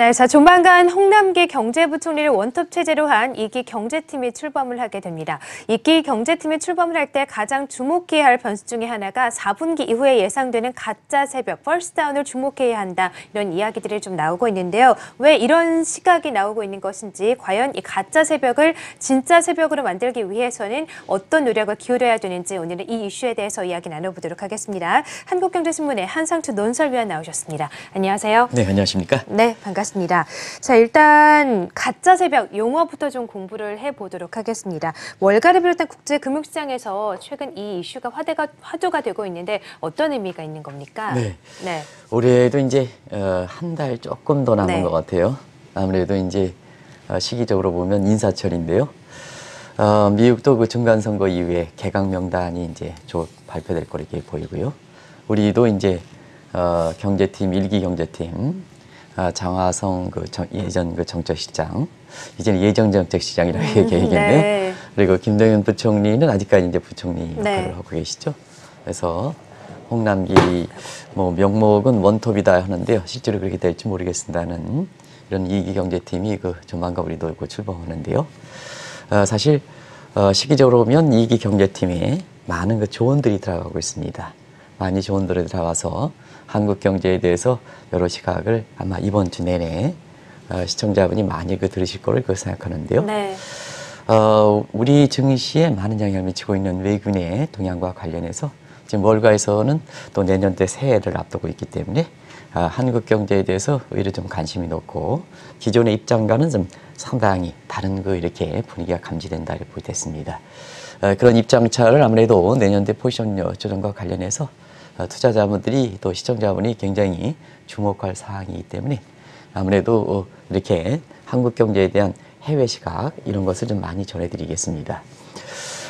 네, 자 조만간 홍남기 경제부총리를 원톱 체제로 한 이기 경제팀이 출범을 하게 됩니다. 이기 경제팀이 출범을 할 때 가장 주목해야 할 변수 중에 하나가 4분기 이후에 예상되는 가짜 새벽, 펄스다운을 주목해야 한다 이런 이야기들이 좀 나오고 있는데요. 왜 이런 시각이 나오고 있는 것인지, 과연 이 가짜 새벽을 진짜 새벽으로 만들기 위해서는 어떤 노력을 기울여야 되는지 오늘은 이 이슈에 대해서 이야기 나눠보도록 하겠습니다. 한국경제신문의 한상추 논설위원 나오셨습니다. 안녕하세요. 네, 안녕하십니까? 네, 반갑습니다. 자, 일단 가짜 새벽 용어부터 좀 공부를 해보도록 하겠습니다. 월가를 비롯한 국제 금융시장에서 최근 이 이슈가 화제가 화두가 되고 있는데 어떤 의미가 있는 겁니까? 네. 네. 올해도 이제 어, 한 달 조금 더 남은 네. 것 같아요. 아무래도 이제 어, 시기적으로 보면 인사철인데요. 어, 미국도 그 중간 선거 이후에 개각 명단이 이제 곧 발표될 거로 이렇게 보이고요. 우리도 이제 어, 경제팀 일기 경제팀 아, 장화성 그 정- 예전 그 정책시장 이제는 예정정책시장이라고 얘기하겠네요. 네. 그리고 김동연 부총리는 아직까지 이제 부총리 역할을 네. 하고 계시죠. 그래서 홍남기 뭐 명목은 원톱이다 하는데요. 실제로 그렇게 될지 모르겠습니다는 이런 이기 경제팀이 그 조만간 우리도 그 출범하는데요. 어, 사실 어, 시기적으로 보면 이기 경제팀에 많은 그 조언들이 들어가고 있습니다. 많이 조언들이 들어가서 한국 경제에 대해서 여러 시각을 아마 이번 주 내내 어, 시청자분이 많이 그 들으실 거를 그 생각하는데요. 네. 어, 우리 증시에 많은 영향을 미치고 있는 외국인의 동향과 관련해서 지금 월가에서는 또 내년도에 새해를 앞두고 있기 때문에 아, 한국 경제에 대해서 오히려 좀 관심이 높고 기존의 입장과는 좀 상당히 다른 그 이렇게 분위기가 감지된다 이렇게 보겠습니다. 어, 그런 입장 차를 아무래도 내년도에 포지션 조정과 관련해서 어, 투자자분들이 또 시청자분이 굉장히 주목할 사항이기 때문에 아무래도 어, 이렇게 한국 경제에 대한 해외 시각 이런 것을 좀 많이 전해드리겠습니다.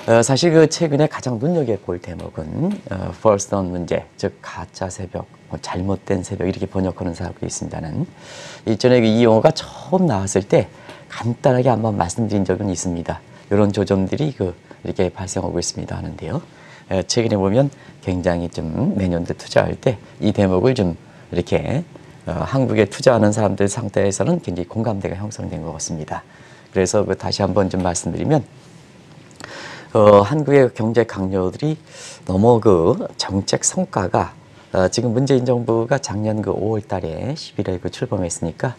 어, 사실 그 최근에 가장 눈여겨볼 대목은 어, dawn 문제, 즉 가짜 새벽, 뭐 잘못된 새벽 이렇게 번역하는 사람도 있습니다는 일전에 그이 용어가 처음 나왔을 때 간단하게 한번 말씀드린 적은 있습니다. 이런 조정들이 그 이렇게 발생하고 있습니다 하는데요. 에, 최근에 보면 굉장히 좀 내년도 투자할 때 이 대목을 좀 이렇게 어, 한국에 투자하는 사람들 상태에서는 굉장히 공감대가 형성된 것 같습니다. 그래서 그 다시 한번 좀 말씀드리면 어, 한국의 경제 강요들이 너무 그 정책 성과가 어, 지금 문재인 정부가 작년 그 5월 달에 11월 그 출범했으니까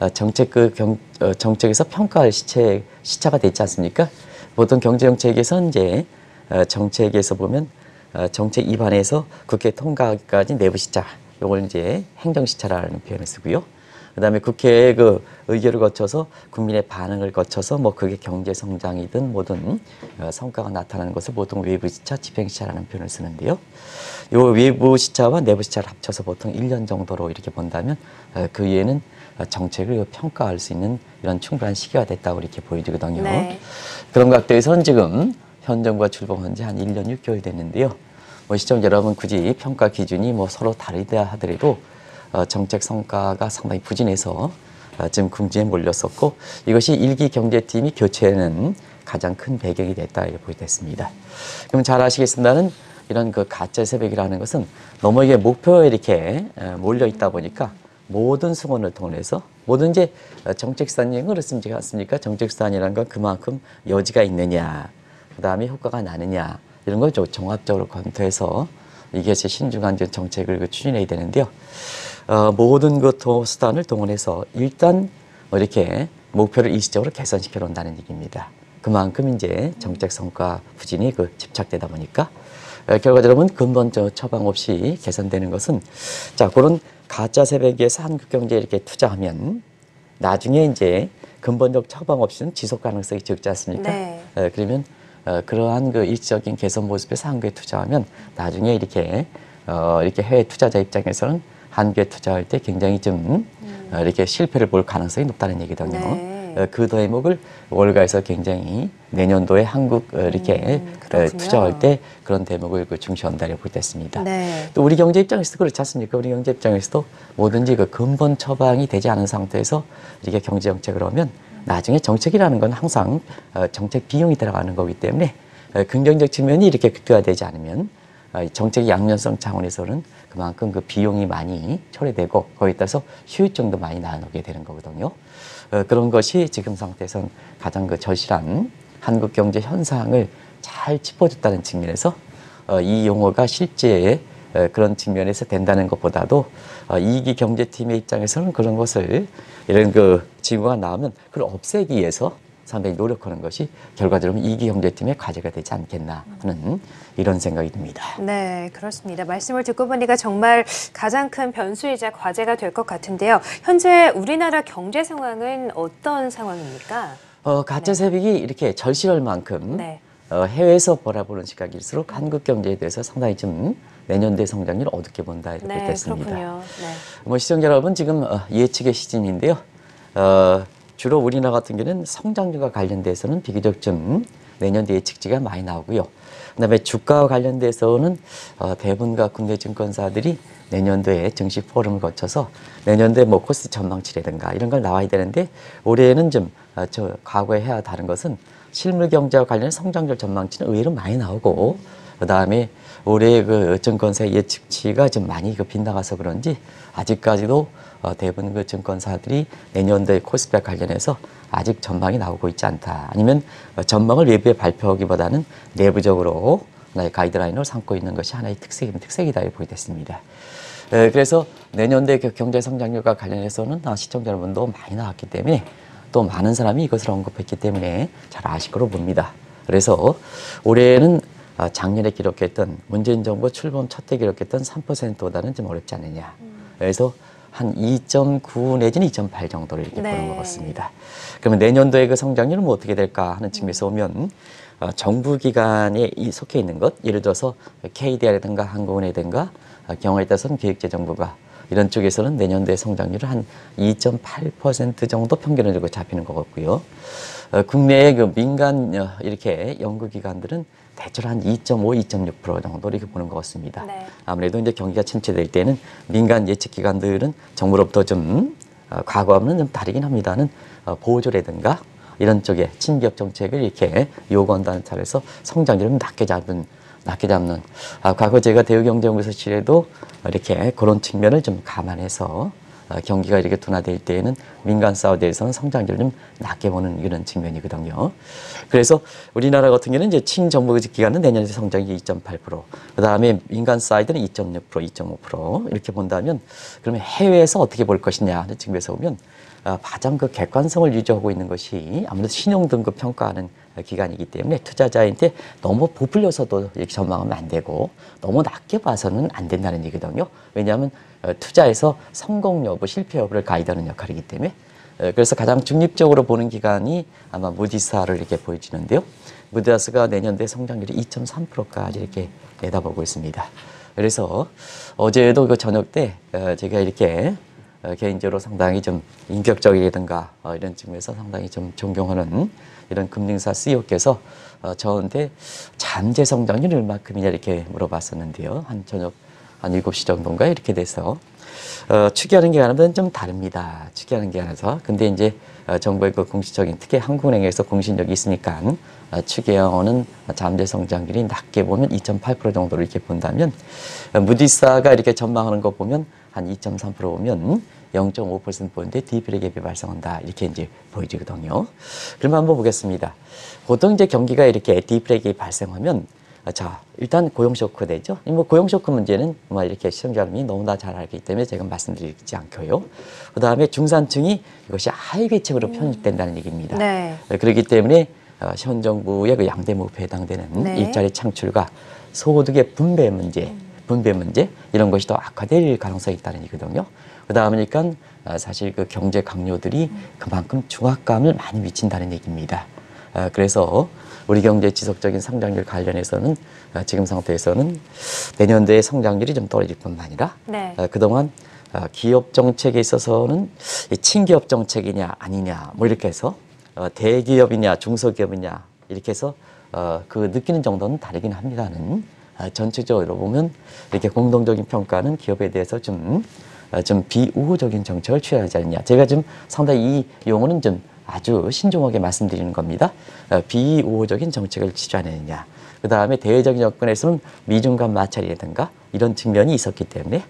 어, 정책 그 경, 어, 정책에서 평가할 시체, 시차가 됐지 않습니까? 보통 경제 정책에서 이제 어, 정책에서 보면 어, 정책 입안에서 국회 통과까지 내부 시차, 요걸 이제 행정 시차라는 표현을 쓰고요. 그다음에 국회의 그 의결을 거쳐서 국민의 반응을 거쳐서 뭐 그게 경제 성장이든 뭐든 어, 성과가 나타나는 것을 보통 외부 시차, 집행 시차라는 표현을 쓰는데요. 요 외부 시차와 내부 시차를 합쳐서 보통 1년 정도로 이렇게 본다면 어, 그 이후에는 어, 정책을 평가할 수 있는 이런 충분한 시기가 됐다고 이렇게 보여지거든요. 네. 그런 각도에서는 지금 현 정부가 출범한 지 한 1년 6개월 됐는데요. 뭐 시청자 여러분 굳이 평가 기준이 뭐 서로 다르다 하더라도 어, 정책 성과가 상당히 부진해서 어, 지금 궁지에 몰렸었고 이것이 일기 경제팀이 교체하는 가장 큰 배경이 됐다 이렇게 보겠습니다. 그럼 잘 아시겠습니다는 이런 그 가짜 새벽이라는 것은 너무 이게 목표에 이렇게 어, 몰려 있다 보니까 모든 수건을 통해서 모든 이제 어, 정책수단이 그렇습니까? 않습니까? 정책수단이라는 건 그만큼 여지가 있느냐, 그 다음에 효과가 나느냐 이런 걸좀 종합적으로 검토해서 이것이 신중한 정책을 그 추진해야 되는데요. 어, 모든 그 도- 수단을 동원해서 일단 뭐 이렇게 목표를 일시적으로 개선시켜 놓는다는 얘기입니다. 그만큼 이제 정책 성과 부진이 그 집착되다 보니까 어, 결과적으로 보면 근본적 처방 없이 개선되는 것은 자 그런 가짜 새벽에서 한국 경제에 이렇게 투자하면 나중에 이제 근본적 처방 없이는 지속 가능성이 적지 않습니까? 네. 어, 그러면 어, 그러한 그 일시적인 개선 모습에서 한국에 투자하면 나중에 이렇게 어, 이렇게 해외 투자자 입장에서는 한국에 투자할 때 굉장히 좀 어, 이렇게 실패를 볼 가능성이 높다는 얘기거든요. 네. 어, 그 대목을 월가에서 굉장히 내년도에 한국 어, 이렇게 음, 어. 투자할 때 그런 대목을 그 중시한다고 보겠습니다. 네. 또 우리 경제 입장에서도 그렇지 않습니까? 우리 경제 입장에서도 뭐든지 그 근본 처방이 되지 않은 상태에서 이렇게 경제 정책을 하면 나중에 정책이라는 건 항상 어, 정책 비용이 들어가는 거기 때문에 어, 긍정적 측면이 이렇게 극대화되지 않으면 어, 정책 양면성 차원에서는 그만큼 그 비용이 많이 처리되고 거기에 따라서 효율성도 많이 나오게 되는 거거든요. 어, 그런 것이 지금 상태에선 가장 그 절실한 한국 경제 현상을 잘 짚어줬다는 측면에서 어, 이 용어가 실제 어, 그런 측면에서 된다는 것보다도 어, 이기 경제팀의 입장에서는 그런 것을 이런 그 징후가 나오면 그걸 없애기 위해서 상당히 노력하는 것이 결과적으로 이기 경제팀의 과제가 되지 않겠나 하는 이런 생각이 듭니다. 네, 그렇습니다. 말씀을 듣고 보니까 정말 가장 큰 변수이자 과제가 될 것 같은데요. 현재 우리나라 경제 상황은 어떤 상황입니까? 어, 가짜 세력이 이렇게 절실할 만큼 네. 어, 해외에서 바라보는 시각일수록 한국 경제에 대해서 상당히 좀 내년도의 성장률을 어둡게 본다 이렇게 네, 됐습니다. 네. 뭐 시청자 여러분 지금 어, 예측의 시즌인데요. 어, 주로 우리나라 같은 경우는 성장률과 관련돼서는 비교적 좀 내년도 예측치가 많이 나오고요. 그다음에 주가와 관련돼서는 어, 대부분과 국내 증권사들이 내년도에 증시 포럼을 거쳐서 내년도에 뭐 코스피 전망치라든가 이런 걸 나와야 되는데 올해는 좀 어, 저 과거에 해야 다른 것은 실물 경제와 관련 성장률 전망치는 의외로 많이 나오고 그다음에 올해 그 증권사 예측치가 좀 많이 그 빗나가서 그런지 아직까지도 어, 대부분 그 증권사들이 내년도에 코스피와 관련해서 아직 전망이 나오고 있지 않다. 아니면 어, 전망을 외부에 발표하기보다는 내부적으로 하나의 가이드라인을 삼고 있는 것이 하나의 특색이면 특색이다 이렇게 보게 됐습니다. 에, 그래서 내년도의 그 경제 성장률과 관련해서는 아, 시청자 여러분도 많이 나왔기 때문에 또 많은 사람이 이것을 언급했기 때문에 잘 아실 거로 봅니다. 그래서 올해는 아, 작년에 기록했던 문재인 정부 출범 첫해 기록했던 3%보다는 좀 어렵지 않느냐. 그래서 한 2.9 내지는 2.8 정도를 이렇게 네. 보는 것 같습니다. 그러면 내년도의 그 성장률은 뭐 어떻게 될까 하는 측면에서 보면 어, 정부 기관에 이 속해 있는 것, 예를 들어서 KDR이든가 한국은행이든가 어, 경우에 따라서는 기획재정부가 이런 쪽에서는 내년도의 성장률을 한 2.8% 정도 평균을 두고 잡히는 것 같고요. 어, 국내의 그 민간 어, 이렇게 연구기관들은 대체로 한 2.5, 2.6% 정도 이렇게 보는 것 같습니다. 네. 아무래도 이제 경기가 침체될 때는 민간 예측 기관들은 정부로부터 좀 어, 과거와는 좀 다르긴 합니다는 어, 보조라든가 이런 쪽에 친기업 정책을 이렇게 요구한다는 차에서 성장률을 낮게 잡은 낮게 잡는 아, 과거 제가 대우경제연구소실에도 이렇게 그런 측면을 좀 감안해서 어, 경기가 이렇게 둔화될 때에는 민간 사우디에서는 성장률을 좀 낮게 보는 이런 측면이거든요. 그래서 우리나라 같은 경우는 이제 친정부 기관은 내년에 성장이 2.8%, 그 다음에 민간 사이드는 2.6%, 2.5% 이렇게 본다면 그러면 해외에서 어떻게 볼 것이냐 하는 측면에서 보면 어, 가장 그 객관성을 유지하고 있는 것이 아무래도 신용 등급 평가하는 기관이기 때문에 투자자한테 너무 부풀려서도 이렇게 전망하면 안 되고 너무 낮게 봐서는 안 된다는 얘기거든요. 왜냐하면 어, 투자에서 성공 여부, 실패 여부를 가이드하는 역할이기 때문에 어, 그래서 가장 중립적으로 보는 기관이 아마 무디스를 이렇게 보여지는데요. 무디스가 내년도에 성장률이 2.3%까지 이렇게 내다보고 있습니다. 그래서 어제도 그 저녁 때 어, 제가 이렇게 어, 개인적으로 상당히 좀 인격적이라든가 어, 이런 측면에서 상당히 좀 존경하는 이런 금융사 CEO께서 어, 저한테 잠재 성장률이 얼마큼이냐 이렇게 물어봤었는데요. 한 저녁 한 7시 정도인가 이렇게 돼서 어, 추계하는 기관은 좀 다릅니다. 추계하는 기관에서. 근데 이제 어, 정부의 그 공식적인 특히 한국은행에서 공신력이 있으니까 어, 추계하는 잠재 성장률이 낮게 보면 2.8% 정도로 이렇게 본다면 어, 무디사가 이렇게 전망하는 거 보면 한 2.3% 보면 0.5%포인트의 디프레 갭이 발생한다. 이렇게 이제 보여지거든요. 그러면 한번 보겠습니다. 보통 이제 경기가 이렇게 갭이 발생하면 아, 자, 일단 고용 쇼크 되죠. 뭐 고용 쇼크 문제는 뭐 이렇게 시청자님이 너무나 잘 알기 때문에 제가 말씀드리지 않고요. 그 다음에 중산층이 이것이 하위계층으로 편입된다는 얘기입니다. 네. 그렇기 때문에 어, 현 정부의 그 양대 목표에 해당되는 네. 일자리 창출과 소득의 분배 문제, 분배 문제 이런 것이 더 악화될 가능성이 있다는 얘기거든요. 보니까 어, 사실 그 경제 강요들이 그만큼 중압감을 많이 미친다는 얘기입니다. 어, 그래서 우리 경제 지속적인 성장률 관련해서는 어, 지금 상태에서는 내년도에 성장률이 좀 떨어질 뿐만 아니라 네. 어, 그동안 어, 기업 정책에 있어서는 이 친기업 정책이냐 아니냐 뭐 이렇게 해서 어, 대기업이냐 중소기업이냐 이렇게 해서 어, 그 느끼는 정도는 다르긴 합니다는 어, 전체적으로 보면 이렇게 공동적인 평가는 기업에 대해서 좀, 어, 좀 비우호적인 정책을 취하지 않느냐. 제가 지금 상당히 이 용어는 좀 아주 신중하게 말씀드리는 겁니다. 어, 비우호적인 정책을 취하느냐. 그 다음에 대외적인 여건에서는 미중 간 마찰이라든가 이런 측면이 있었기 때문에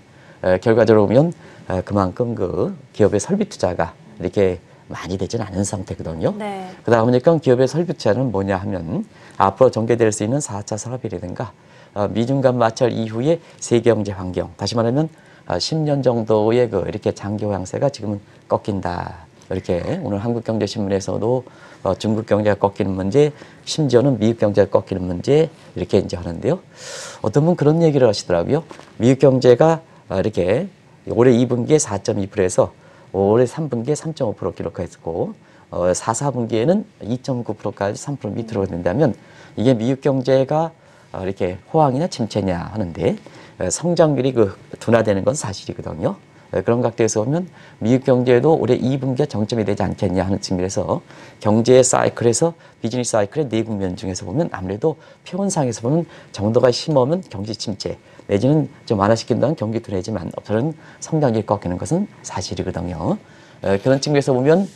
어, 결과적으로 보면 어, 그만큼 그 기업의 설비 투자가 이렇게 많이 되지는 않은 상태거든요. 네. 그 다음이니까 기업의 설비 투자는 뭐냐 하면 앞으로 전개될 수 있는 4차 산업이라든가 어, 미중 간 마찰 이후의 세계 경제 환경 다시 말하면 어, 10년 정도의 그 이렇게 장기 호양세가 지금은 꺾인다. 이렇게 오늘 한국경제신문에서도 어, 중국 경제가 꺾이는 문제, 심지어는 미국 경제가 꺾이는 문제 이렇게 이제 하는데요. 어떤 분 그런 얘기를 하시더라고요. 미국 경제가 어, 이렇게 올해 2분기에 4.2%에서 올해 3분기에 3.5% 기록했고 어, 4, 4분기에는 2.9%까지 3% 밑으로 된다면 이게 미국 경제가 어, 이렇게 호황이냐 침체냐 하는데 어, 성장률이 그 둔화되는 건 사실이거든요. 어, 그런 각도에서 보면 미국 경제도 올해 2분기가 정점이 되지 않겠냐 하는 측면에서 경제 사이클에서 비즈니스 사이클의 네 국면 중에서 보면 아무래도 표현상에서 보면 정도가 심하면 경제 침체 내지는 좀 완화시킨다는 경기 둔해지만 저는 성장률이 꺾이는 것은 사실이거든요. 어, 그런 측면에서 보면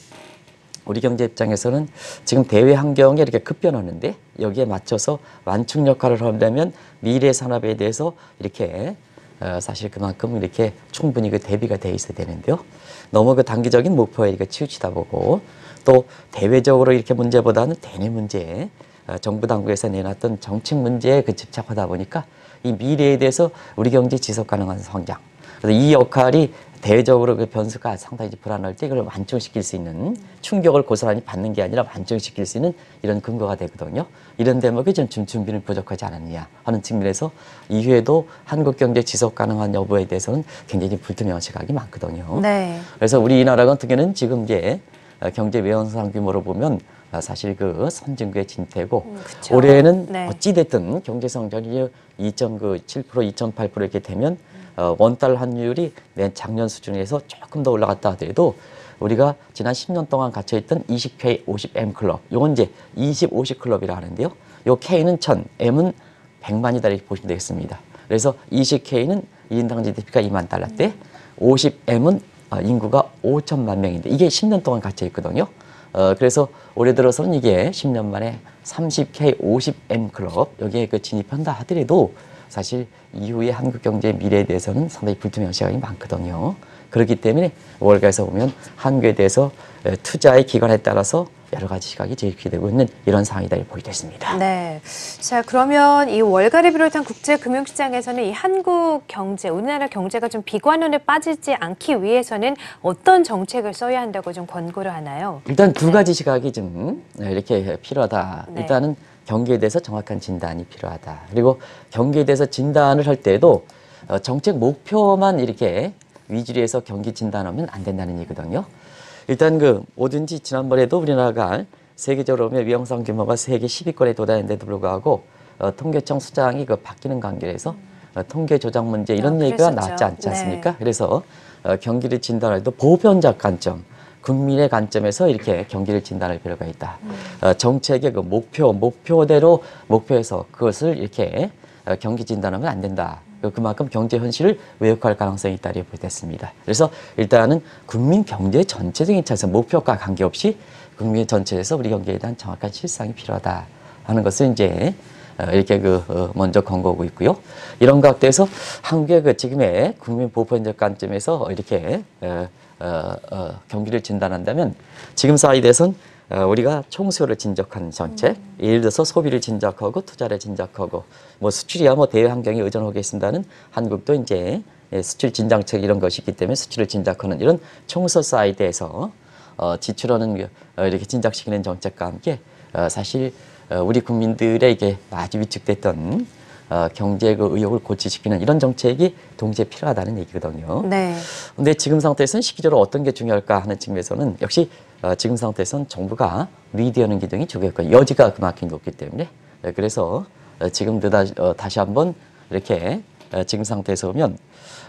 우리 경제 입장에서는 지금 대외 환경이 이렇게 급변하는데 여기에 맞춰서 완충 역할을 하려면 미래 산업에 대해서 이렇게 어, 사실 그만큼 이렇게 충분히 그 대비가 돼 있어야 되는데요. 너무 그 단기적인 목표에 이렇게 치우치다 보고 또 대외적으로 이렇게 문제보다는 대내 문제, 어, 정부 당국에서 내놨던 정책 문제에 그 집착하다 보니까 이 미래에 대해서 우리 경제 지속 가능한 성장. 그래서 이 역할이 대외적으로 그 변수가 상당히 불안할 때 이걸 완충시킬 수 있는 충격을 고스란히 받는 게 아니라 완충시킬 수 있는 이런 근거가 되거든요. 이런 대목이 좀 준비는 부족하지 않았느냐 하는 측면에서 이후에도 한국 경제 지속 가능한 여부에 대해서는 굉장히 불투명한 시각이 많거든요. 네. 그래서 우리나라 같은 경우는 지금 이제 어, 경제 외연상 규모로 보면 어, 사실 그 선진국의 진퇴고 음. 올해는 네. 어찌 됐든 경제 성장률이 2.7% 2.8% 이렇게 되면 어, 원달 환율이 내 작년 수준에서 조금 더 올라갔다 하더라도 우리가 지난 10년 동안 갇혀있던 20K 50M 클럽, 요건 이제 20, 50 클럽이라 하는데요. 요 K는 1000, M은 100만이다 이렇게 보시면 되겠습니다. 그래서 20K는 1인당 GDP가 2만 달러대, 50M은 어, 인구가 5천만 명인데 이게 10년 동안 갇혀 있거든요. 어, 그래서 올해 들어서는 이게 10년 만에 30K 50M 클럽 여기에 그 진입한다 하더라도 사실 이후에 한국 경제의 미래에 대해서는 상당히 불투명한 시각이 많거든요. 그렇기 때문에 월가에서 보면 한국에 대해서 에, 투자의 기관에 따라서 여러 가지 시각이 제기되고 있는 이런 상황이다 이렇게 보이겠습니다. 네. 자, 그러면 이 월가를 비롯한 국제 금융 시장에서는 이 한국 경제, 우리나라 경제가 좀 비관론에 빠지지 않기 위해서는 어떤 정책을 써야 한다고 좀 권고를 하나요? 일단 두 가지 시각이 좀 네, 이렇게 필요하다. 네. 일단은 경기에 대해서 정확한 진단이 필요하다. 그리고 경기에 대해서 진단을 할 때도 어, 정책 목표만 이렇게 위주로 해서 경기 진단하면 안 된다는 얘기거든요. 일단 그 뭐든지 지난번에도 우리나라가 세계적으로 보면 위험성 규모가 세계 10위권에 도달했는데도 불구하고 어, 통계청 수장이 그 바뀌는 관계에서 어, 통계 조작 문제 이런 아, 얘기가. 나왔지 않지 네. 않습니까? 그래서 어, 경기를 진단할 때 보편적 관점, 국민의 관점에서 이렇게 경기를 진단할 필요가 있다. 어, 정책의 그 목표, 목표대로 목표에서 그것을 이렇게 어, 경기 진단하면 안 된다. 그- 그만큼 경제 현실을 왜곡할 가능성이 있다 이렇게 보겠습니다. 그래서 일단은 국민 경제 전체적인 차에서 목표과 관계없이 국민 전체에서 우리 경제에 대한 정확한 실상이 필요하다 하는 것을 이제 어, 이렇게 그 어, 먼저 권고하고 있고요. 이런 각도에서 한국의 그 지금의 국민 보편적 관점에서 이렇게 어, 어, 어, 경기를 진단한다면 지금 사이드에선 어, 우리가 총수요를 진작하는 정책, 예를 들어서 소비를 진작하고 투자를 진작하고 뭐 수출이야 뭐 대외 환경에 의존하겠습니다는 한국도 이제 예, 수출 진작책 이런 것이 있기 때문에 수출을 진작하는 이런 총수요 사이드에서 어, 지출하는 그, 어, 이렇게 진작시키는 정책과 함께 어, 사실 어, 우리 국민들에게 아주 위축됐던 어, 경제 그 의욕을 고취시키는 이런 정책이 동시에 필요하다는 얘기거든요. 네. 근데 지금 상태에서는 시기적으로 어떤 게 중요할까 하는 측면에서는 역시 어, 지금 상태에서는 정부가 리드하는 기능이 중요할까 여지가 그만큼 높기 때문에 네, 그래서 어, 지금 느다, 어, 다시 한번 이렇게 어, 지금 상태에서 보면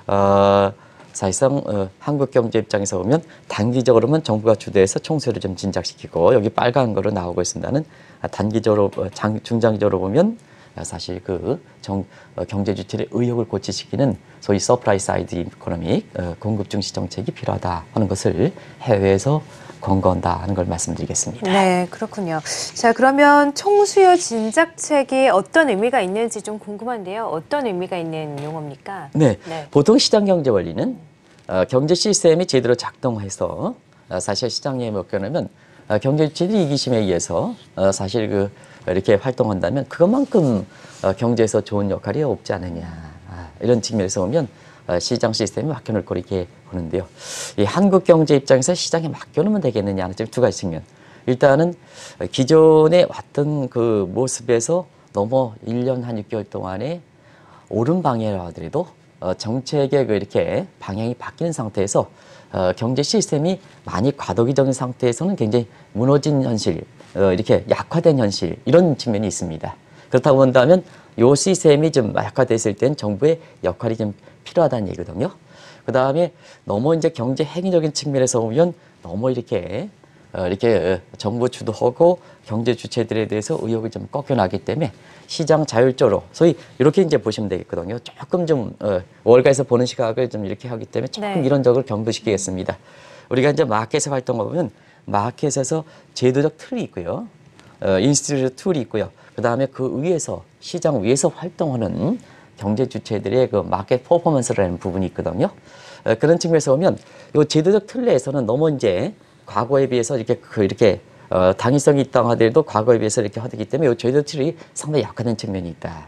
어, 사실상 어, 한국 경제 입장에서 보면 단기적으로는 정부가 주도해서 총수요를 좀 진작시키고 여기 빨간 거로 나오고 있습니다는 아, 단기적으로 어, 장, 중장기적으로 보면 어, 사실 그 정, 어, 경제 주체의 의욕을 고취시키는 소위 supply side economic 어, 공급 중시 정책이 필요하다 하는 것을 해외에서 권고한다 하는 걸 말씀드리겠습니다. 네, 그렇군요. 자, 그러면 총수요 진작책이 어떤 의미가 있는지 좀 궁금한데요. 어떤 의미가 있는 용어입니까? 네, 네. 보통 시장 경제 원리는 어, 경제 시스템이 제대로 작동해서 어, 사실 시장에 맡겨놓으면 어, 경제 주체들이 이기심에 의해서 어, 사실 그 이렇게 활동한다면 그것만큼 어, 경제에서 좋은 역할이 없지 않느냐 아, 이런 측면에서 보면 어, 시장 시스템에 맡겨놓을 거 이렇게 보는데요. 이 한국 경제 입장에서 시장에 맡겨놓으면 되겠느냐 하는 두 가지 측면. 일단은 어, 기존에 왔던 그 모습에서 넘어 1년 한 6개월 동안에 옳은 방향이라 하더라도 어, 정책의 그 이렇게 방향이 바뀌는 상태에서 어, 경제 시스템이 많이 과도기적인 상태에서는 굉장히 무너진 현실, 어, 이렇게 약화된 현실 이런 측면이 있습니다. 그렇다고 본다면 요 시스템이 좀 약화됐을 땐 정부의 역할이 좀 필요하다는 얘기거든요. 그 다음에 너무 이제 경제 행위적인 측면에서 보면 너무 이렇게 어, 이렇게 어, 정부 주도하고 경제 주체들에 대해서 의욕이 좀 꺾여나기 때문에 시장 자율적으로 소위 이렇게 이제 보시면 되겠거든요. 조금 좀 어, 월가에서 보는 시각을 좀 이렇게 하기 때문에 조금 네. 이론적으로 경도시키겠습니다. 우리가 이제 마켓에 활동하면 마켓에서 제도적 틀이 있고요. 어, institute tool이 있고요. 그 다음에 그 위에서 시장 위에서 활동하는 경제 주체들의 그 market performance라는 부분이 있거든요. 어, 그런 측면에서 보면 이 제도적 틀 내에서는 너무 이제 과거에 비해서 이렇게 그 이렇게 어, 당위성이 있다 하더라도 과거에 비해서 이렇게 하기 때문에 이 제도적 틀이 상당히 약화된 측면이 있다.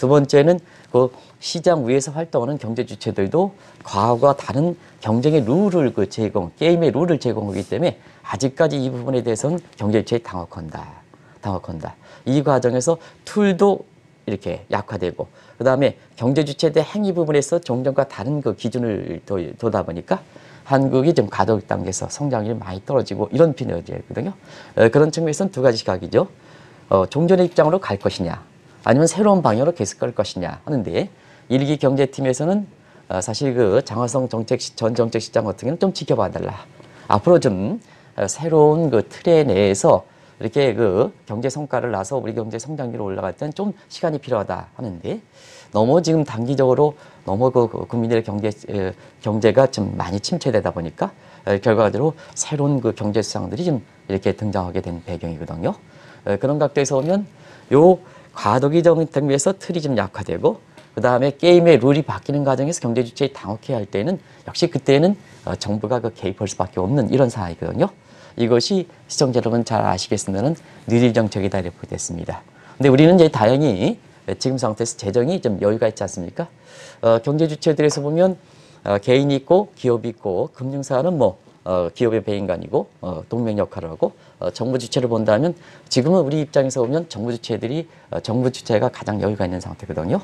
두 번째는 그 시장 위에서 활동하는 경제 주체들도 과거와 다른 경쟁의 룰을 그 제공, 게임의 룰을 제공하기 때문에 아직까지 이 부분에 대해서는 경제 주체에 당혹한다. 당혹한다. 이 과정에서 툴도 이렇게 약화되고 그 다음에 경제 주체들 행위 부분에서 종전과 다른 그 기준을 도- 도다 보니까 한국이 좀 가독 단계에서 성장률이 많이 떨어지고 이런 피너지거든요. 그런 측면에서는 두 가지 시각이죠. 어, 종전의 입장으로 갈 것이냐, 아니면 새로운 방향으로 계속 갈 것이냐 하는데 일기 경제팀에서는 어, 사실 그 장화성 정책 시- 전 정책 시장 같은 경우는 좀 지켜봐 달라. 앞으로 좀 어, 새로운 그 틀에 내에서 이렇게 그 경제 성과를 나서 우리 경제 성장률이 올라갈 때는 좀 시간이 필요하다 하는데 너무 지금 단기적으로 너무 그 국민들의 경제 에, 경제가 좀 많이 침체되다 보니까 에, 결과적으로 새로운 그 경제 시장들이 좀 이렇게 등장하게 된 배경이거든요. 에, 그런 각도에서 보면 요 과도기적인 측면에서 틀이 좀 약화되고 그 다음에 게임의 룰이 바뀌는 과정에서 경제 주체에 당혹해야 할 때는 역시 그때는 어, 정부가 그 개입할 수밖에 없는 이런 상황이거든요. 이것이 시청자 여러분 잘 아시겠으면은 뉴딜 정책이다 이렇게 됐습니다. 근데 우리는 이제 다행히 지금 상태에서 재정이 좀 여유가 있지 않습니까? 어, 경제 주체들에서 보면 어, 개인이 있고 기업이 있고 금융사는 뭐 어, 기업의 배인간이고 어, 동맹 역할을 하고 어, 정부 주체를 본다면 지금은 우리 입장에서 보면 정부 주체들이 어, 정부 주체가 가장 여유가 있는 상태거든요.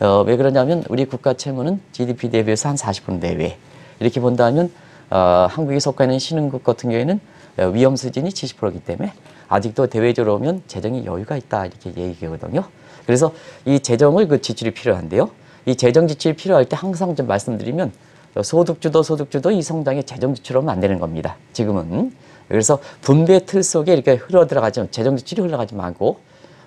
어, 왜 그러냐면 우리 국가 채무는 GDP 대비해서 한 40% 내외 이렇게 본다면 어, 한국에 속해 있는 신흥국 같은 경우에는 어, 위험 수준이 70%이기 때문에 아직도 대외적으로 보면 재정이 여유가 있다 이렇게 얘기하거든요. 그래서 이 재정을 그 지출이 필요한데요. 이 재정 지출이 필요할 때 항상 좀 말씀드리면 어, 소득주도 소득주도 이 성장에 재정 지출하면 안 되는 겁니다. 지금은 그래서 분배 틀 속에 이렇게 흘러 들어가지 재정 지출이 흘러가지 말고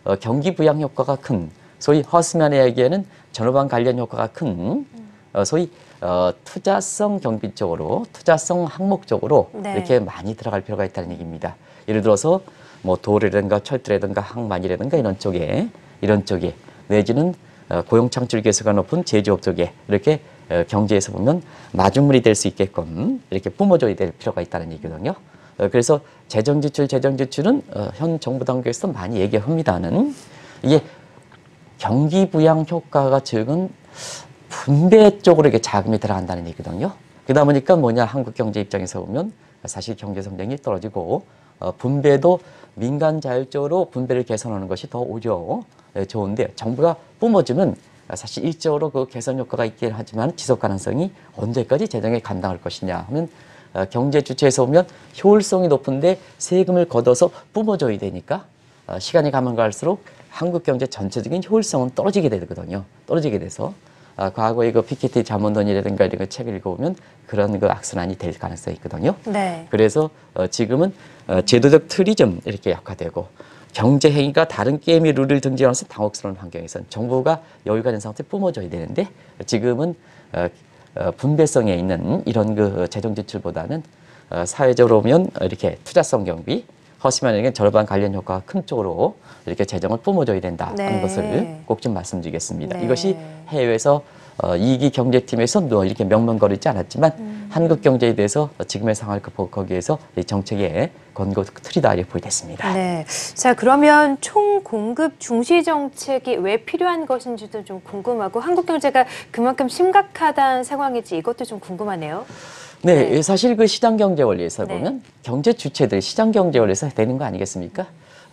어, 경기 부양 효과가 큰 소위 허스면에 얘기하는 전후방 관련 효과가 큰 어, 소위 어, 투자성 경비 쪽으로 투자성 항목 쪽으로 네. 이렇게 많이 들어갈 필요가 있다는 얘기입니다. 예를 들어서 뭐 도로라든가 철도라든가 항만이라든가 이런 쪽에 이런 쪽에 내지는 어, 고용 창출 개수가 높은 제조업 쪽에 이렇게 어, 경제에서 보면 마중물이 될 수 있게끔 이렇게 뿜어줘야 될 필요가 있다는 얘기거든요. 어, 그래서 재정 지출, 재정 지출은 어, 현 정부 단계에서 많이 얘기합니다는 이게 경기 부양 효과가 적은 분배 쪽으로 이게 자금이 들어간다는 얘기거든요. 그러다 보니까 뭐냐 한국 경제 입장에서 보면 사실 경제 성장이 떨어지고 어, 분배도 민간 자율적으로 분배를 개선하는 것이 더 오히려 예, 좋은데 정부가 뿜어주면 사실 일적으로 그 개선 효과가 있긴 하지만 지속 가능성이 언제까지 재정에 감당할 것이냐 하면 어, 경제 주체에서 보면 효율성이 높은데 세금을 걷어서 뿜어줘야 되니까 어, 시간이 가면 갈수록 한국 경제 전체적인 효율성은 떨어지게 되거든요. 떨어지게 돼서 아, 과거에 그 피케티 자문론이라든가 이런 거 책을 읽어보면 그런 그 악순환이 될 가능성이 있거든요. 네. 그래서 어, 지금은 어, 제도적 틀이 좀 이렇게 약화되고 경제 행위가 다른 게임의 룰을 등지하면서 당혹스러운 환경에서는 정부가 여유가 있는 상태에 뿜어줘야 되는데 지금은 어, 어, 분배성에 있는 이런 그 재정 지출보다는 어, 사회적으로 보면 이렇게 투자성 경비, 허심한 에게 절반 관련 효과가 큰 쪽으로 이렇게 재정을 뿜어줘야 된다 하는 네. 것을 꼭 좀 말씀드리겠습니다. 네. 이것이 해외에서 어, 이기 경제팀에서 뭐 이렇게 명명거리지 않았지만 음. 한국 경제에 대해서 지금의 상황을 이 정책의 권고 틀이다 이렇게 보이됐습니다. 네. 자, 그러면 총 공급 중시 정책이 왜 필요한 것인지도 좀 궁금하고 한국 경제가 그만큼 심각하다는 상황인지 이것도 좀 궁금하네요. 네, 네. 사실 그 시장 경제 원리에서 네. 보면 경제 주체들 시장 경제 원리에서 되는 거 아니겠습니까?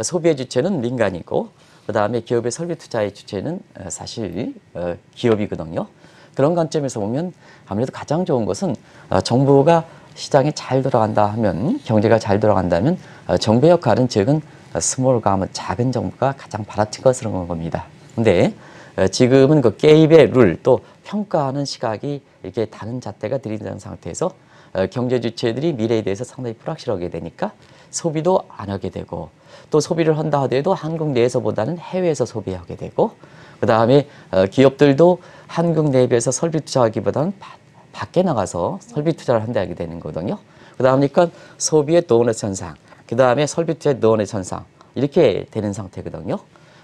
소비의 주체는 민간이고 그 다음에 기업의 설비 투자의 주체는 어, 사실 어, 기업이거든요. 그런 관점에서 보면 아무래도 가장 좋은 것은 어, 정부가 시장이 잘 돌아간다 하면 경제가 잘 돌아간다면 어, 정부의 역할은 즉은 어, 스몰과 작은 정부가 가장 바라친 것으로 겁니다. 근데 어, 지금은 그 게임의 룰 또 평가하는 시각이 이렇게 다른 잣대가 들이는 상태에서 어, 경제 주체들이 미래에 대해서 상당히 불확실하게 되니까 소비도 안 하게 되고 또 소비를 한다 하더라도 한국 내에서보다는 해외에서 소비하게 되고 그 다음에 기업들도 한국 내부에서 설비 투자하기보다는 바- 밖에 나가서 설비 투자를 한다 하게 되는 거거든요. 그 다음이니까 소비의 도너츠 현상, 그 다음에 설비 투자의 너너츠 현상 이렇게 되는 상태거든요.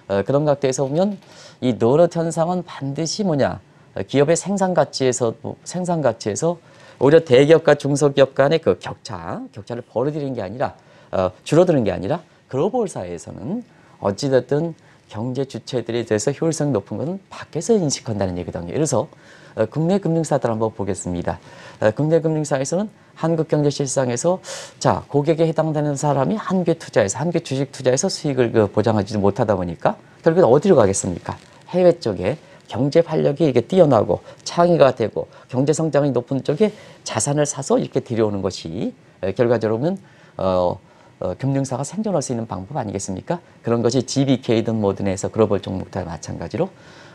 어, 그런 각도에서 보면 이 너너츠 현상은 반드시 뭐냐 어, 기업의 생산 가치에서 생산 가치에서 오히려 대기업과 중소기업 간의 그 격차 격차를 벌어들이는 게 아니라 어, 줄어드는 게 아니라 글로벌 사회에서는 어찌됐든 경제 주체들에 대해서 효율성 높은 것은 밖에서 인식한다는 얘기거든요. 그래서 어, 국내 금융사들 한번 보겠습니다. 어, 국내 금융사에서는 한국 경제 실상에서 자 고객에 해당되는 사람이 한개 투자해서 한개 주식 투자해서 수익을 그 보장하지 못하다 보니까 결국 어디로 가겠습니까? 해외 쪽에 경제 활력이 이게 뛰어나고 창의가 되고 경제 성장이 높은 쪽에 자산을 사서 이렇게 들여오는 것이 에, 결과적으로 보면 어, 어, 금융사가 생존할 수 있는 방법 아니겠습니까? 그런 것이 GBK든 뭐든 해서 글로벌 종목들 마찬가지로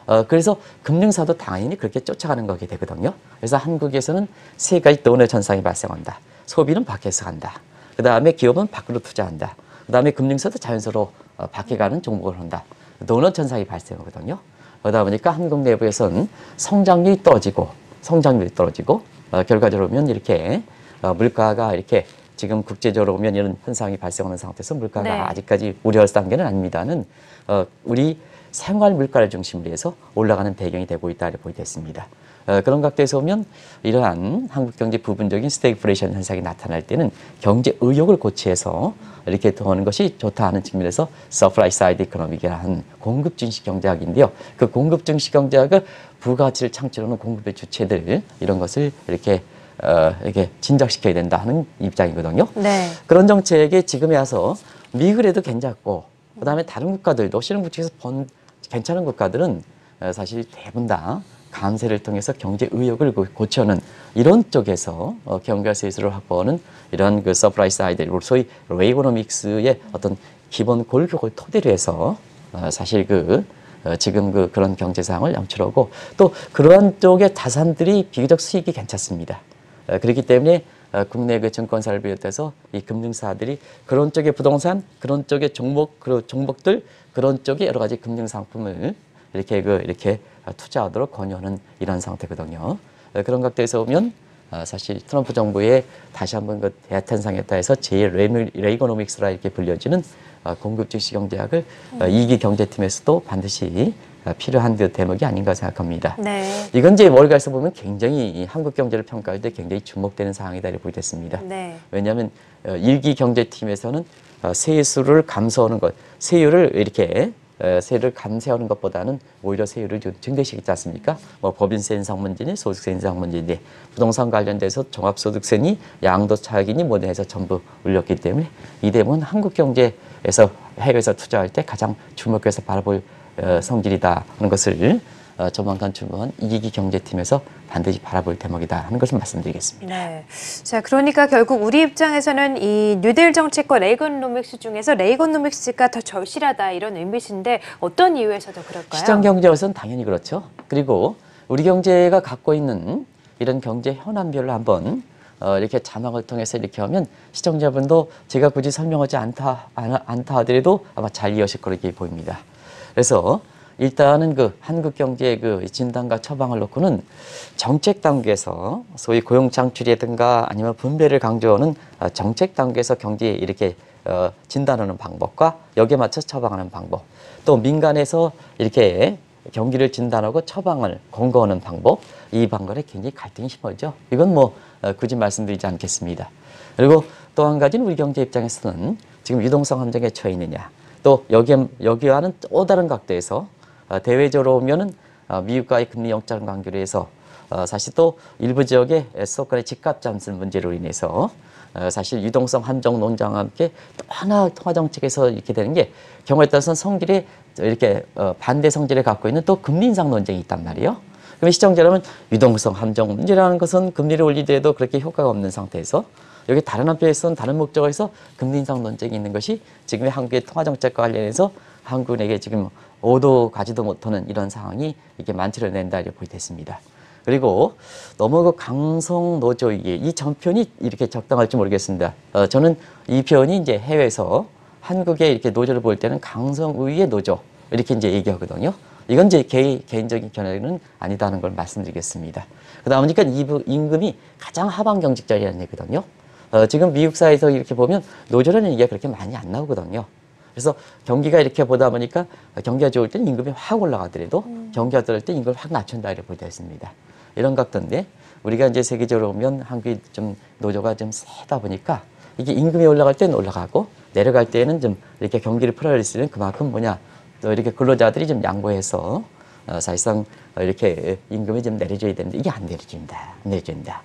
어, 그래서 금융사도 당연히 그렇게 쫓아가는 거게 되거든요. 그래서 한국에서는 세 가지 돈의 전상이 발생한다. 소비는 밖에서 간다. 그 다음에 기업은 밖으로 투자한다. 그 다음에 금융사도 자연스러워 어, 밖에 가는 종목을 한다. 도넛 현상이 발생하거든요. 그러다 보니까 한국 내부에서는 성장률이 떨어지고 성장률이 떨어지고 어, 결과적으로 보면 이렇게 어, 물가가 이렇게 지금 국제적으로 보면 이런 현상이 발생하는 상태에서 물가가 네. 아직까지 우려할 단계는 아닙니다는 어, 우리 생활 물가를 중심으로 해서 올라가는 배경이 되고 있다 이렇게 보이겠습니다. 어, 그런 각도에서 보면 이러한 한국 경제 부분적인 스태그플레이션 현상이 나타날 때는 경제 의욕을 고취해서 이렇게 도는 것이 좋다 하는 측면에서 supply side economic이라는 공급 중시 경제학인데요. 그 공급 중시 경제학을 부가치를 창출하는 공급의 주체들 이런 것을 이렇게 어, 이렇게 진작시켜야 된다 하는 입장이거든요. 네. 그런 정책에 지금에 와서 미국에도 괜찮고 그다음에 다른 국가들도 신흥국 측에서 번 괜찮은 국가들은 어, 사실 대부분 다 감세를 통해서 경제 의욕을 고- 고쳐는 이런 쪽에서 어, 경제 세수를 확보하는 이런 그 supply side를 소위 레이거노믹스의 어떤 기본 골격을 토대로 해서 어, 사실 그 어, 지금 그 그런 경제 상황을 연출하고 또 그러한 쪽의 자산들이 비교적 수익이 괜찮습니다. 어, 그렇기 때문에 어, 국내 그 증권사를 비롯해서 이 금융사들이 그런 쪽의 부동산, 그런 쪽의 종목, 그 종목들, 그런 쪽의 여러 가지 금융 상품을 이렇게 그 이렇게 어, 투자하도록 권유하는 이런 상태거든요. 어, 그런 각도에서 보면 어, 사실 트럼프 정부의 다시 한번 그 대탄상에 따라서 제일 레이- 레이거노믹스라 이렇게 불려지는 어, 공급 증시 경제학을 어, 이기 경제팀에서도 반드시 어, 필요한 그 대목이 아닌가 생각합니다. 네. 이건 이제 월가에서 보면 굉장히 이 한국 경제를 평가할 때 굉장히 주목되는 사항이다 이렇게 보겠습니다. 네. 왜냐하면 어, 일기 경제팀에서는 어, 세수를 감소하는 것, 세율을 이렇게 어, 세율을 감세하는 것보다는 오히려 세율을 좀 증대시키지 않습니까? 뭐 법인세 인상 문제니 소득세 인상 문제니 부동산 관련돼서 종합소득세니 양도 차익이니 뭐든 해서 전부 올렸기 때문에 이 대목은 한국 경제에서 해외에서 투자할 때 가장 주목해서 바라볼 어, 성질이다 하는 것을 어, 조만간 주무한 이기기 경제팀에서 반드시 바라볼 대목이다 하는 것을 말씀드리겠습니다. 네. 자, 그러니까 결국 우리 입장에서는 이 뉴딜 정책과 레이거노믹스 중에서 레이거노믹스가 더 절실하다 이런 의미신데 어떤 이유에서 더 그럴까요? 시장 경제에서는 당연히 그렇죠. 그리고 우리 경제가 갖고 있는 이런 경제 현안별로 한번 어, 이렇게 자막을 통해서 이렇게 하면 시청자분도 제가 굳이 설명하지 않다, 안- 않다 하더라도 아마 잘 이해하실 거로 보입니다. 그래서 일단은 그 한국 경제의 그 진단과 처방을 놓고는 정책 단계에서 소위 고용 창출이라든가 아니면 분배를 강조하는 어, 정책 단계에서 경제에 이렇게 어, 진단하는 방법과 여기에 맞춰 처방하는 방법 또 민간에서 이렇게 경기를 진단하고 처방을 권고하는 방법 이 방법에 굉장히 갈등이 심하죠. 이건 뭐 어, 굳이 말씀드리지 않겠습니다. 그리고 또 한 가지는 우리 경제 입장에서는 지금 유동성 함정에 처해 있느냐 또 여기에 여기와는 또 다른 각도에서 어, 대외적으로 보면은 어, 미국과의 금리 영장 관계로 해서 어, 사실 또 일부 지역의 수도권의 집값 잠수 문제로 인해서 어, 사실 유동성 함정 논쟁과 함께 또 하나 통화 정책에서 이렇게 되는 게 경우에 따라서는 성질이 이렇게 어, 반대 성질을 갖고 있는 또 금리 인상 논쟁이 있단 말이에요. 그러면 시청자 여러분 유동성 함정 문제라는 것은 금리를 올리더라도 그렇게 효과가 없는 상태에서 여기 다른 한편에서는 다른 목적에서 금리 인상 논쟁이 있는 것이 지금의 한국의 통화 정책과 관련해서 한국에게 지금 오도 가지도 못하는 이런 상황이 이렇게 만취를 낸다 이렇게 보이됐습니다. 그리고 너무 그 강성 노조이기 이 전편이 이렇게 적당할지 모르겠습니다. 어, 저는 이 표현이 이제 해외에서 한국의 이렇게 노조를 볼 때는 강성 우위의 노조 이렇게 이제 얘기하거든요. 이건 이제 개인, 개인적인 견해는 아니다는 걸 말씀드리겠습니다. 그다음 보니까 이부 임금이 가장 하방 경직자리라는 얘기거든요. 어, 지금 미국 사회에서 이렇게 보면 노조라는 얘기가 그렇게 많이 안 나오거든요. 그래서 경기가 이렇게 보다 보니까 경기가 좋을 때는 임금이 확 올라가더라도 경기가 떨어질 때 임금을 확 낮춘다 이렇게 보게 됐습니다. 이런 각도인데 우리가 이제 세계적으로 보면 한국이 좀 노조가 좀 세다 보니까 이게 임금이 올라갈 때는 올라가고 내려갈 때는 좀 이렇게 경기를 풀어낼 수 있는 그만큼 뭐냐 또 이렇게 근로자들이 좀 양보해서 어, 사실상 이렇게 임금이 좀 내려줘야 되는데 이게 안 내려준다 안 내려준다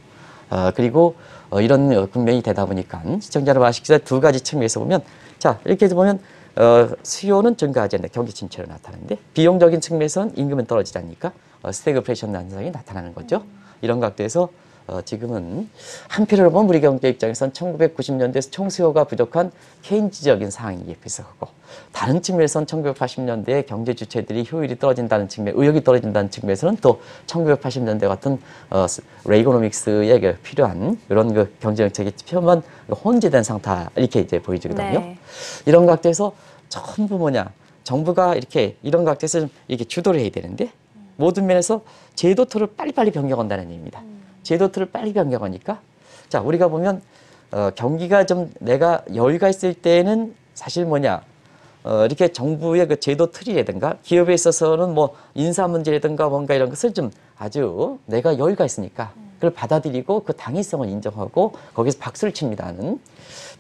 어, 그리고 어, 이런 어, 국면이 되다 보니까 시청자 여러분 아시겠지만 두 가지 측면에서 보면 자 이렇게 보면 어, 수요는 증가하지 않는다. 경기 침체로 나타나는데 비용적인 측면에서는 임금은 떨어지지 않으니까 어, 스태그플레이션 현상이 나타나는 거죠. 이런 각도에서 어, 지금은 한편으로 보면 우리 경제 입장에서는 1990년대 총수요가 부족한 케인즈적인 상황이 예표서고 다른 측면에서는 1980년대에 경제 주체들이 효율이 떨어진다는 측면, 의욕이 떨어진다는 측면에서는 또 1980년대 같은 어, 레이고노믹스에 그 필요한 이런 그 경제 정책이 표만 혼재된 상태 이렇게 이제 보여지거든요. 네. 이런 각도에서 전부 뭐냐 정부가 이렇게 이런 각도에서 좀 이렇게 주도를 해야 되는데 모든 면에서 제도 틀을 빨리빨리 변경한다는 얘기입니다. 제도 틀을 빨리 변경하니까. 자 우리가 보면 어, 경기가 좀 내가 여유가 있을 때는 사실 뭐냐 어, 이렇게 정부의 그 제도 틀이라든가 기업에 있어서는 뭐 인사 문제라든가 뭔가 이런 것을 좀 아주 내가 여유가 있으니까 그걸 받아들이고 그 당위성을 인정하고 거기서 박수를 칩니다는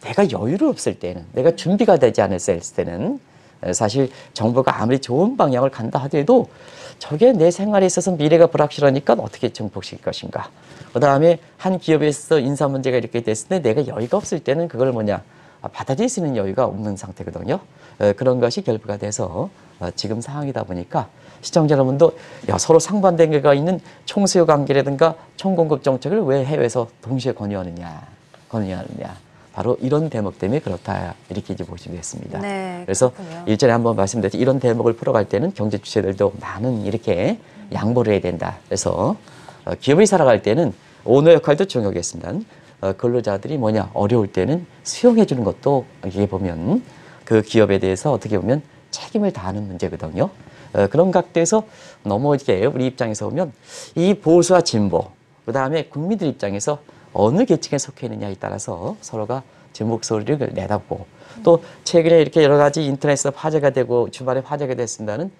내가 여유를 없을 때는 내가 준비가 되지 않았을 때는 에, 사실 정부가 아무리 좋은 방향을 간다 하더라도 저게 내 생활에 있어서 미래가 불확실하니까 어떻게 정복시킬 것인가. 그 다음에 한 기업에서 인사 문제가 이렇게 됐을 때 내가 여유가 없을 때는 그걸 뭐냐. 아, 받아들일 수 있는 여유가 없는 상태거든요. 에, 그런 것이 결부가 돼서 어, 지금 상황이다 보니까 시청자 여러분도 야, 서로 상반된계가 있는 총수요 관계라든가 총공급 정책을 왜 해외에서 동시에 권유하느냐, 권유하느냐. 바로 이런 대목 때문에 그렇다 이렇게 이제 보시면 됐습니다. 네, 그래서. 일전에 한번 말씀드렸듯이 이런 대목을 풀어갈 때는 경제 주체들도 많은 이렇게 양보를 해야 된다. 그래서 어, 기업이 살아갈 때는 오너 역할도 중요하겠습니다. 어, 근로자들이 뭐냐 어려울 때는 수용해 주는 것도 이게 보면 그 기업에 대해서 어떻게 보면 책임을 다하는 문제거든요. 어, 그런 각도에서 이렇게 우리 입장에서 보면 이 보수와 진보 그 다음에 국민들 입장에서 어느 계층에 속해 있느냐에 따라서 서로가 제 목소리를 내다보고 또 최근에 이렇게 여러 가지 인터넷에서 화제가 되고 주말에 화제가 됐습니다는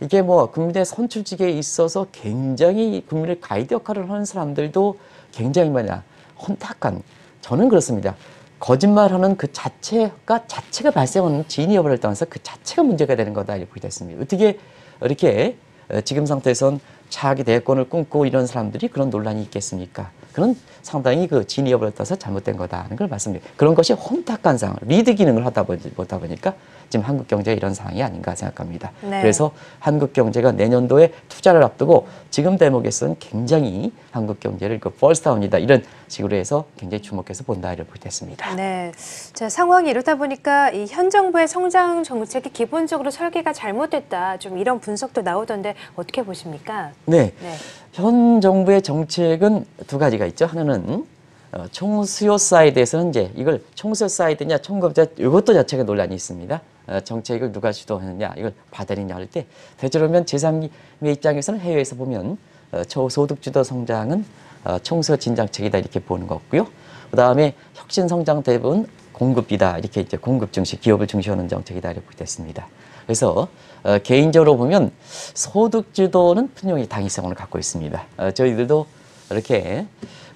이게 뭐 국민의 선출직에 있어서 굉장히 국민의 가이드 역할을 하는 사람들도 굉장히 뭐냐 혼탁한 저는 그렇습니다. 거짓말하는 그 자체가 자체가 발생하는 진위 여부를 떠나서 그 자체가 문제가 되는 거다 이렇게 됐습니다. 어떻게 이렇게 어, 지금 상태에선 차기 대권을 꿈꾸고 이런 사람들이 그런 논란이 있겠습니까? 그런 상당히 그 진위 여부를 떠서 잘못된 거다는 걸 말씀드립니다. 그런 것이 혼탁한 상황, 리드 기능을 하다 보니, 보다 보니까 지금 한국 경제가 이런 상황이 아닌가 생각합니다. 네. 그래서 한국 경제가 내년도에 투자를 앞두고 지금 대목에서는 굉장히 한국 경제를 그 펄스타운이다 이런 식으로 해서 굉장히 주목해서 본다 이렇게 됐습니다. 네. 자, 상황이 이렇다 보니까 이 현 정부의 성장 정책이 기본적으로 설계가 잘못됐다. 좀 이런 분석도 나오던데 어떻게 보십니까? 네. 네. 현 정부의 정책은 두 가지가 있죠. 하나는 어, 총수요 사이드에서는 이제 이걸 총수요 사이드냐 총급자 이것도 자체가 논란이 있습니다. 어, 정책을 누가 주도하느냐 이걸 받아들이냐 할때 대체로면 제3의 입장에서는 해외에서 보면 어, 초소득 주도 성장은 어, 총수요 진정책이다 이렇게 보는 거고요. 그 다음에 혁신 성장 대부분 공급이다 이렇게 이제 공급 중시 기업을 중시하는 정책이다 이렇게 됐습니다. 그래서 어, 개인적으로 보면 소득 주도는 분명히 당위성을 갖고 있습니다. 어, 저희들도 이렇게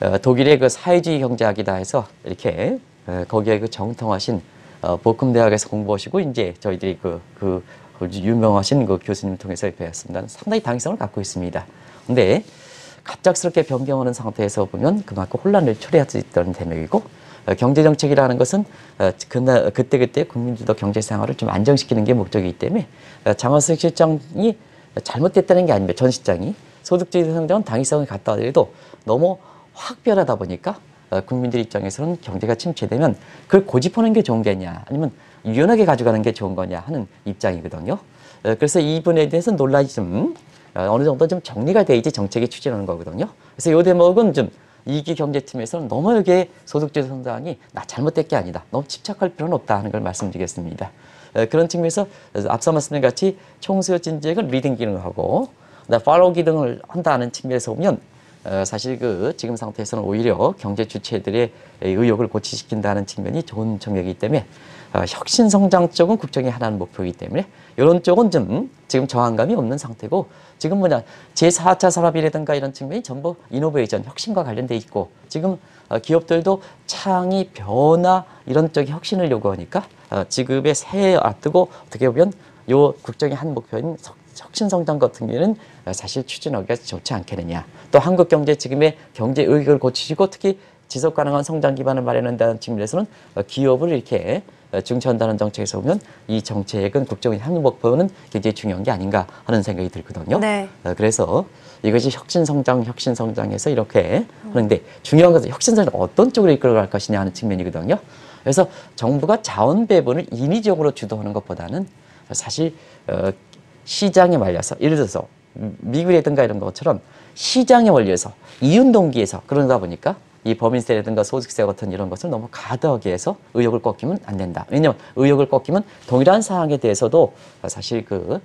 어, 독일의 그 사회주의 경제학이다 해서 이렇게 어, 거기에 그 정통하신 어, 보금 대학에서 공부하시고 이제 저희들이 그, 그, 그 유명하신 그 교수님 통해서 배웠습니다. 상당히 당위성을 갖고 있습니다. 근데 갑작스럽게 변경하는 상태에서 보면 그만큼 혼란을 초래할 수 있다는 대목이고 어, 경제 정책이라는 것은 어, 그날 그때 그때 국민주도 경제 생활을 좀 안정시키는 게 목적이기 때문에 어, 장하승 실장이 잘못됐다는 게 아닙니다. 전 실장이 소득주의 성장은 당위성을 갖다 하더라도 너무 확 변하다 보니까 어, 국민들 입장에서는 경제가 침체되면 그걸 고집하는 게 좋은 게냐 아니면 유연하게 가져가는 게 좋은 거냐 하는 입장이거든요. 어, 그래서 이 부분에 대해서 논란이 좀 어, 어느 정도 좀 정리가 돼야지 정책이 추진하는 거거든요. 그래서 이 대목은 좀 이기 경제팀에서는 너무 이게 소득주도 성장이 나 잘못된 게 아니다. 너무 집착할 필요는 없다 하는 걸 말씀드리겠습니다. 어, 그런 측면에서 앞서 말씀드린 같이 총수요 진작은 leading 기능을 하고 follow 기능을 한다는 측면에서 보면 어, 사실 그 지금 상태에서는 오히려 경제 주체들의 의욕을 고취시킨다는 측면이 좋은 점이기 때문에 어, 혁신 성장 쪽은 국정의 하나는 목표이기 때문에 이런 쪽은 좀 지금 저항감이 없는 상태고 지금 뭐냐 제4차 산업이라든가 이런 측면이 전부 이노베이션 혁신과 관련돼 있고 지금 어, 기업들도 창의 변화 이런 쪽의 혁신을 요구하니까 어, 지급의 새해 앞두고 어떻게 보면 요 국정의 한 목표인 석- 혁신 성장 같은 경우에는 어, 사실 추진하기가 좋지 않겠느냐. 또 한국 경제 지금의 경제 의익을 고치시고 특히 지속 가능한 성장 기반을 마련한다는 측면에서는 어, 기업을 이렇게 어, 중시한다는 정책에서 보면 이 정책은 국정의 한 목표는 굉장히 중요한 게 아닌가 하는 생각이 들거든요. 네. 어, 그래서 이것이 혁신 성장, 혁신 성장에서 이렇게 하는데 중요한 것은 혁신 성장 어떤 쪽으로 이끌어갈 것이냐 하는 측면이거든요. 그래서 정부가 자원 배분을 인위적으로 주도하는 것보다는 사실 어, 시장에 말려서 예를 들어서 미국이라든가 이런 것처럼 시장에 원리에서 이윤 동기에서 그러다 보니까 이 법인세라든가 소득세 같은 이런 것을 너무 가득하게 해서 의욕을 꺾이면 안 된다. 왜냐하면 의욕을 꺾이면 동일한 사항에 대해서도 사실 그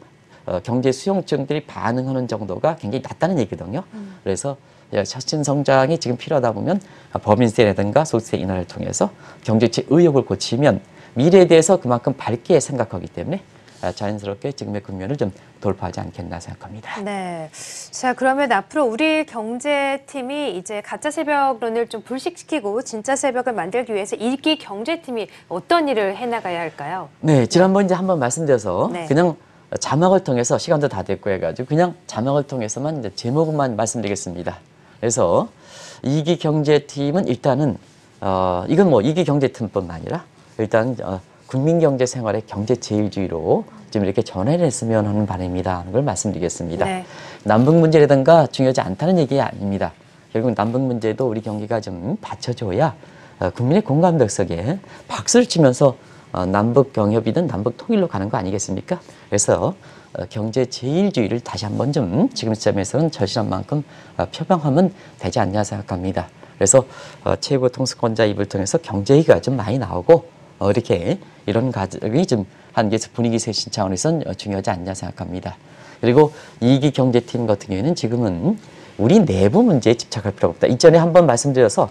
어, 경제 수용증들이 반응하는 정도가 굉장히 낮다는 얘기거든요. 그래서 혁신 성장이 지금 필요하다 보면 법인세라든가 소득세 인하를 통해서 경제체 의욕을 고치면 미래에 대해서 그만큼 밝게 생각하기 때문에 아, 자연스럽게 지금의 국면을 좀 돌파하지 않겠나 생각합니다. 네. 자, 그러면 앞으로 우리 경제팀이 이제 가짜 새벽론을 좀 불식시키고 진짜 새벽을 만들기 위해서 일기 경제팀이 어떤 일을 해나가야 할까요? 네, 지난번 이제 한번 말씀드려서 네. 그냥 자막을 통해서 시간도 다 됐고 해가지고 그냥 자막을 통해서만 이제 제목만 말씀드리겠습니다. 그래서 이기 경제팀은 일단은 어 이건 뭐 이기 경제팀뿐만 아니라 일단 어, 국민 경제 생활의 경제 제일주의로 지금 이렇게 전환했으면 하는 바람이다 하는 걸 말씀드리겠습니다. 네. 남북 문제라든가 중요하지 않다는 얘기 아닙니다. 결국 남북 문제도 우리 경기가 좀 받쳐줘야 어, 국민의 공감대 속에 박수를 치면서 어, 남북 경협이든 남북 통일로 가는 거 아니겠습니까? 그래서 어, 경제 제일주의를 다시 한번 좀 지금 시점에서는 절실한 만큼 어, 표방하면 되지 않냐 생각합니다. 그래서 어, 최고 통수권자 입을 통해서 경제 얘기가 좀 많이 나오고 어, 이렇게 이런 가족이 좀한 개 분위기 쇄신 차원에선 어, 중요하지 않냐 생각합니다. 그리고 이기 경제팀 같은 경우에는 지금은 우리 내부 문제에 집착할 필요가 없다. 이전에 한번 말씀드려서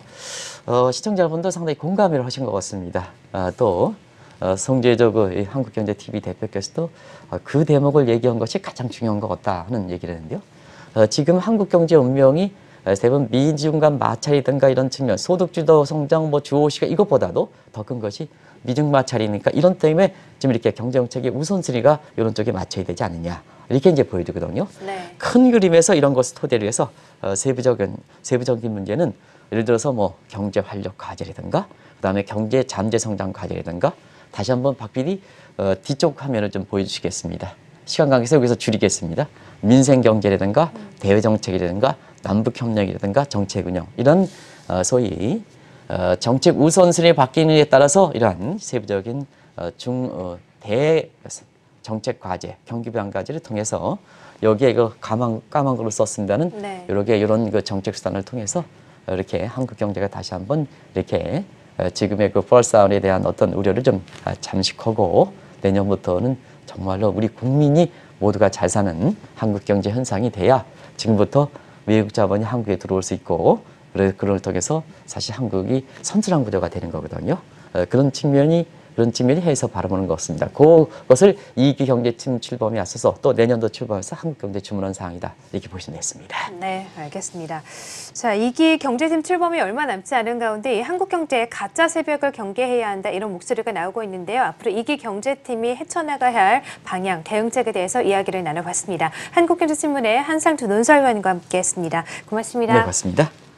어, 시청자분도 상당히 공감을 하신 것 같습니다. 아, 또 어, 그 한국경제TV 대표께서도 어, 그 대목을 얘기한 것이 가장 중요한 것 같다 하는 얘기를 했는데요. 어, 지금 한국 경제 운명이 어, 대부분 미중 간 마찰이든가 이런 측면, 소득주도 성장, 뭐 주호시가 이것보다도 더 큰 것이 미중 마찰이니까 이런 때문에 지금 이렇게 경제 정책의 우선순위가 이런 쪽에 맞춰야 되지 않느냐 이렇게 이제 보여지거든요. 네. 큰 그림에서 이런 것을 토대로 해서 어, 세부적인 세부적인 문제는 예를 들어서 뭐 경제 활력 과제라든가 그다음에 경제 잠재 성장 과제라든가 다시 한번 박 PD 어, 뒤쪽 화면을 좀 보여주시겠습니다. 시간 관계에서 여기서 줄이겠습니다. 민생 경제라든가 대외 정책이라든가 남북 협력이라든가 정책 운영 이런 어, 소위 어, 정책 우선순위 바뀌느냐에 따라서 이러한 세부적인 어, 중, 어, 대 정책 과제, 경기 부양 과제를 통해서 여기에 그 까만, 까만 글을 썼습니다는 네. 이렇게 이런 그 정책 수단을 통해서 이렇게 한국 경제가 다시 한번 이렇게 어, 지금의 그 펄사운에 대한 어떤 우려를 좀 아, 잠식하고 내년부터는 정말로 우리 국민이 모두가 잘 사는 한국 경제 현상이 돼야 지금부터 외국 자본이 한국에 들어올 수 있고 그래 그걸 통해서 사실 한국이 선순환 구조가 되는 거거든요. 어, 그런 측면이 그런 측면이 해서 바라보는 것 같습니다. 그것을 이기 경제 팀 출범에 앞서서 또 내년도 출범해서 한국 경제 주문한 사항이다 이렇게 보시면 되겠습니다. 네, 알겠습니다. 자, 이기 경제팀 출범이 얼마 남지 않은 가운데 이 한국 경제의 가짜 새벽을 경계해야 한다 이런 목소리가 나오고 있는데요. 앞으로 이기 경제팀이 헤쳐나가야 할 방향, 대응책에 대해서 이야기를 나눠봤습니다. 한국경제신문의 한상두 논설위원과 함께했습니다. 고맙습니다. 네, 고맙습니다.